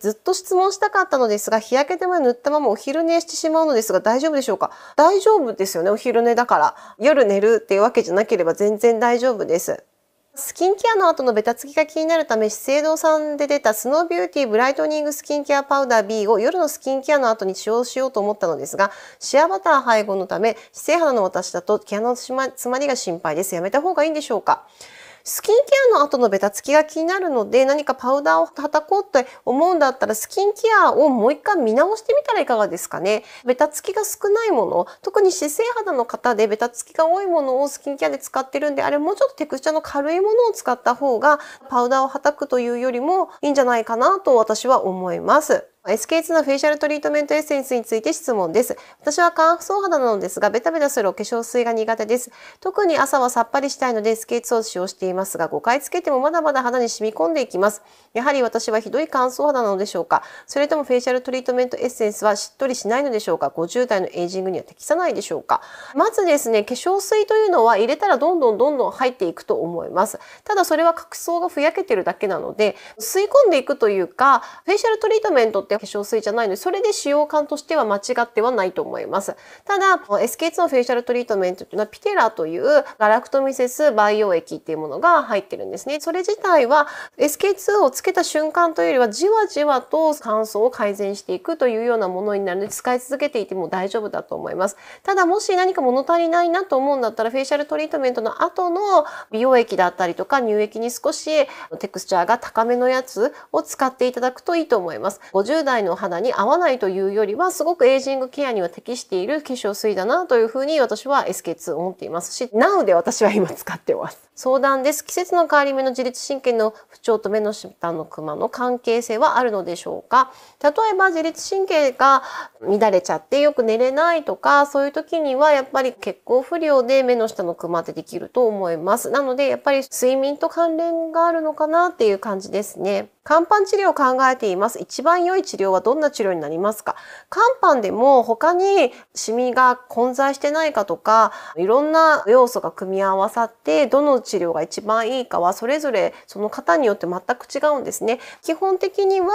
ずっと質問したかったのですが、日焼け止めを塗ったままお昼寝してしまうのですが大丈夫でしょうか？大丈夫ですよね、お昼寝だから。夜寝るっていうわけじゃなければ全然大丈夫です。スキンケアの後のベタつきが気になるため、資生堂さんで出たスノービューティーブライトニングスキンケアパウダー B を夜のスキンケアの後に使用しようと思ったのですが、シアバター配合のため、姿勢肌の私だと毛穴の詰まりが心配です。やめた方がいいんでしょうか？スキンケアの後のベタつきが気になるので何かパウダーを叩こうって思うんだったらスキンケアをもう一回見直してみたらいかがですかね。ベタつきが少ないもの、特に姿勢肌の方でベタつきが多いものをスキンケアで使ってるんで、あれもうちょっとテクスチャの軽いものを使った方がパウダーを叩くというよりもいいんじゃないかなと私は思います。SK2 のフェイシャルトリートメントエッセンスについて質問です。私は乾燥肌なのですが、ベタベタするお化粧水が苦手です。特に朝はさっぱりしたいので SK2 を使用していますが、5回つけてもまだまだ肌に染み込んでいきます。やはり私はひどい乾燥肌なのでしょうか？それともフェイシャルトリートメントエッセンスはしっとりしないのでしょうか ?50 代のエイジングには適さないでしょうか？まずですね、化粧水というのは入れたらどんどんどんどん入っていくと思います。ただそれは角層がふやけてるだけなので、吸い込んでいくというか、フェイシャルトリートメントって化粧水じゃないので、それで使用感としては間違ってはないと思います。ただ、SK2 のフェイシャルトリートメントというのはピテラというガラクトミセス培養液っていうものが入ってるんですね。それ自体は SK2 をつけた瞬間というよりはじわじわと乾燥を改善していくというようなものになるので使い続けていても大丈夫だと思います。ただもし何か物足りないなと思うんだったらフェイシャルトリートメントの後の美容液だったりとか乳液に少しテクスチャーが高めのやつを使っていただくといいと思います。50代の肌に合わないというよりはすごくエイジングケアには適している化粧水だなというふうに私は SK2 思っていますし Now で私は今使ってます。相談です。季節の変わり目の自律神経の不調と目の下のクマの関係性はあるのでしょうか？例えば自律神経が乱れちゃってよく寝れないとかそういう時にはやっぱり血行不良で目の下のクマってできると思います。なのでやっぱり睡眠と関連があるのかなっていう感じですね。肝斑治療を考えています。一番良い治療はどんな治療になりますか？肝斑でも他にシミが混在してないかとか、いろんな要素が組み合わさって、どの治療が一番いいかはそれぞれその方によって全く違うんですね。基本的には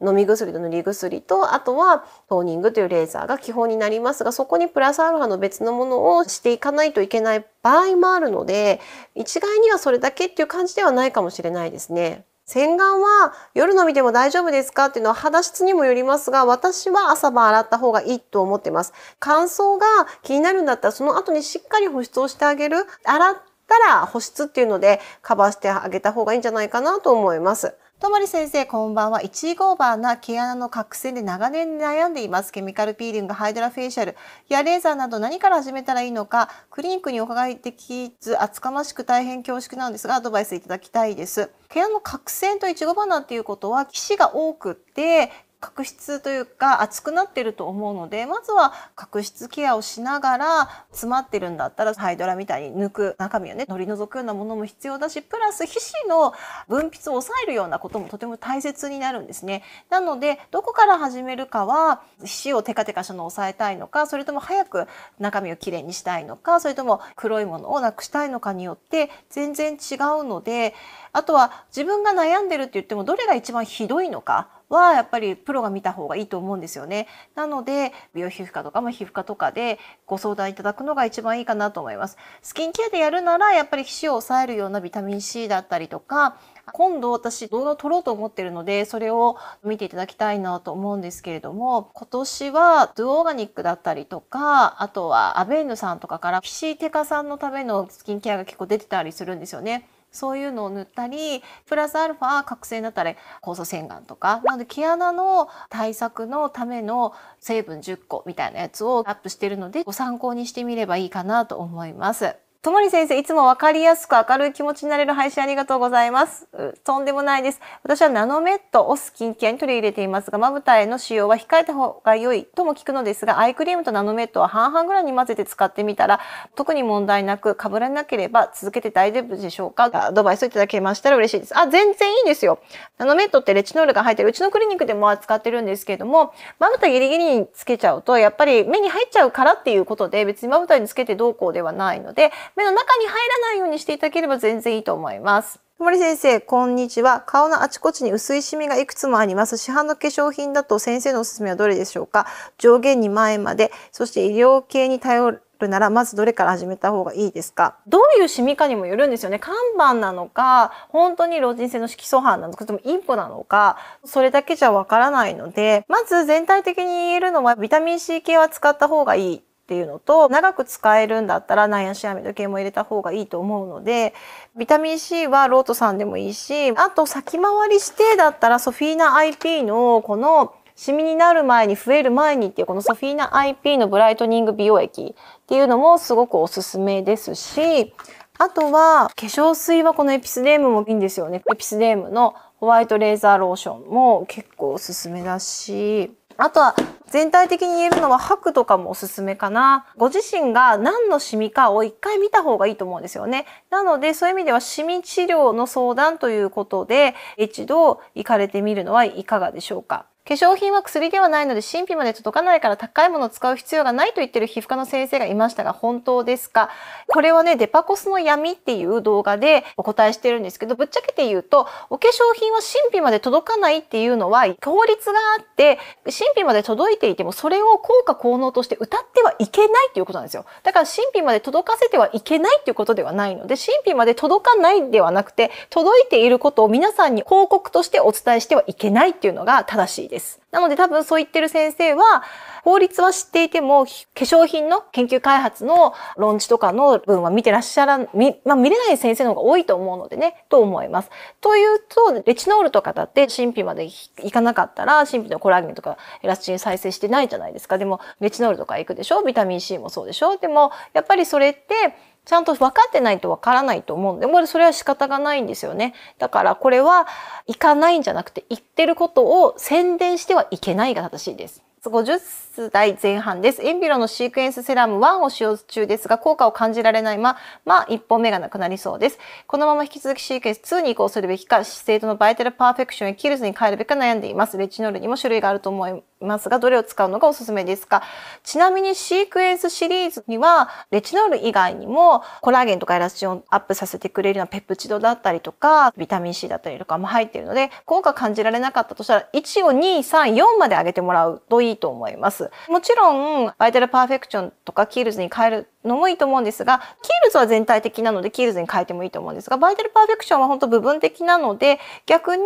飲み薬と塗り薬と、あとはトーニングというレーザーが基本になりますが、そこにプラスアルファの別のものをしていかないといけない場合もあるので、一概にはそれだけっていう感じではないかもしれないですね。洗顔は夜飲みでも大丈夫ですかっていうのは肌質にもよりますが、私は朝晩洗った方がいいと思ってます。乾燥が気になるんだったらその後にしっかり保湿をしてあげる。洗ったら保湿っていうのでカバーしてあげた方がいいんじゃないかなと思います。ともり先生、こんばんは。いちご鼻、毛穴の角栓で長年悩んでいます。ケミカルピーリング、ハイドラフェイシャルやレーザーなど何から始めたらいいのか、クリニックにお伺いできず、厚かましく大変恐縮なんですが、アドバイスいただきたいです。毛穴の角栓といちご鼻っていうことは、皮脂が多くって、角質というか厚くなってると思うのでまずは角質ケアをしながら詰まってるんだったらハイドラみたいに抜く中身をね取り除くようなものも必要だしプラス皮脂の分泌を抑えるようなこともとても大切になるんですね。なのでどこから始めるかは皮脂をテカテカしたのを抑えたいのかそれとも早く中身をきれいにしたいのかそれとも黒いものをなくしたいのかによって全然違うのであとは自分が悩んでるって言ってもどれが一番ひどいのかはやっぱりプロが見た方がいいと思うんですよね。なので美容皮膚科とかも皮膚科とかでご相談いただくのが一番いいかなと思います。スキンケアでやるならやっぱり皮脂を抑えるようなビタミン C だったりとか今度私動画を撮ろうと思ってるのでそれを見ていただきたいなと思うんですけれども今年はドゥオーガニックだったりとかあとはアベーヌさんとかから皮脂テカさんのためのスキンケアが結構出てたりするんですよね。そういうのを塗ったりプラスアルファ覚醒だったら酵素洗顔とかなので毛穴の対策のための成分10個みたいなやつをアップしてるのでご参考にしてみればいいかなと思います。ともり先生、いつもわかりやすく明るい気持ちになれる配信ありがとうございます。とんでもないです。私はナノメットをスキンケアに取り入れていますが、まぶたへの使用は控えた方が良いとも聞くのですが、アイクリームとナノメットは半々ぐらいに混ぜて使ってみたら、特に問題なく被らなければ続けて大丈夫でしょうか？アドバイスをいただけましたら嬉しいです。あ、全然いいんですよ。ナノメットってレチノールが入ってる、うちのクリニックでも扱ってるんですけれども、まぶたギリギリにつけちゃうと、やっぱり目に入っちゃうからっていうことで、別にまぶたにつけてどうこうではないので、目の中に入らないようにしていただければ全然いいと思います。森先生、こんにちは。顔のあちこちに薄いシミがいくつもあります。市販の化粧品だと先生のおすすめはどれでしょうか？上限2万円まで、そして医療系に頼るならまずどれから始めた方がいいですか？どういうシミかにもよるんですよね。看板なのか、本当に老人性の色素斑なのか、それともインポなのか、それだけじゃわからないので、まず全体的に言えるのはビタミン C 系は使った方がいいっていうのと、長く使えるんだったらナイアシアミド系も入れた方がいいと思うので、ビタミン C はロートさんでもいいし、あと先回りしてだったらソフィーナ IP のこのシミになる前に増える前にっていうこのソフィーナ IP のブライトニング美容液っていうのもすごくおすすめですし、あとは化粧水はこのエピスデームもいいんですよね。エピスデームのホワイトレーザーローションも結構おすすめだし、あとは全体的に言えるのは白とかもおすすめかな。ご自身が何のシミかを一回見た方がいいと思うんですよね。なのでそういう意味ではシミ治療の相談ということで一度行かれてみるのはいかがでしょうか。化粧品は薬ではないので神秘まで届かないから高いものを使う必要がないと言ってる皮膚科の先生がいましたが本当ですか？これはね、デパコスの闇っていう動画でお答えしてるんですけど、ぶっちゃけて言うと、お化粧品は神秘まで届かないっていうのは法律があって、神秘まで届いていてもそれを効果効能として歌ってはいけないっていうことなんですよ。だから神秘まで届かせてはいけないっていうことではないので、神秘まで届かないではなくて、届いていることを皆さんに報告としてお伝えしてはいけないっていうのが正しいです。なので多分そう言ってる先生は、法律は知っていても、化粧品の研究開発の論知とかの分は見てらっしゃら、見、まあ、見れない先生の方が多いと思うのでね、と思います。というと、レチノールとかだって神秘までいかなかったら、神秘のコラーゲンとかエラスチン再生してないじゃないですか。でも、レチノールとか行くでしょ？ビタミン C もそうでしょ？でも、やっぱりそれって、ちゃんと分かってないと分からないと思うんで、もうそれは仕方がないんですよね。だからこれは行かないんじゃなくて、行ってることを宣伝してはいけないが正しいです。50代前半です。エンビロのシークエンスセラム1を使用中ですが、効果を感じられないまま、1本目がなくなりそうです。このまま引き続きシークエンス2に移行するべきか、資生堂のバイタルパーフェクションやキールズに変えるべきか悩んでいます。レチノールにも種類があると思いますが、どれを使うのがおすすめですか？ちなみにシークエンスシリーズには、レチノール以外にも、コラーゲンとかエラスチンをアップさせてくれるようなペプチドだったりとか、ビタミン C だったりとかも入っているので、効果感じられなかったとしたら、1を2、3、4まで上げてもらうといいと思います。もちろん、バイタルパーフェクションとかキールズに変えるのもいいと思うんですが、キールズは全体的なのでキールズに変えてもいいと思うんですが、バイタルパーフェクションは本当部分的なので、逆に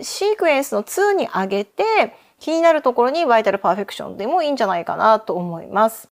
シークエンスの2に上げて、気になるところにバイタルパーフェクションでもいいんじゃないかなと思います。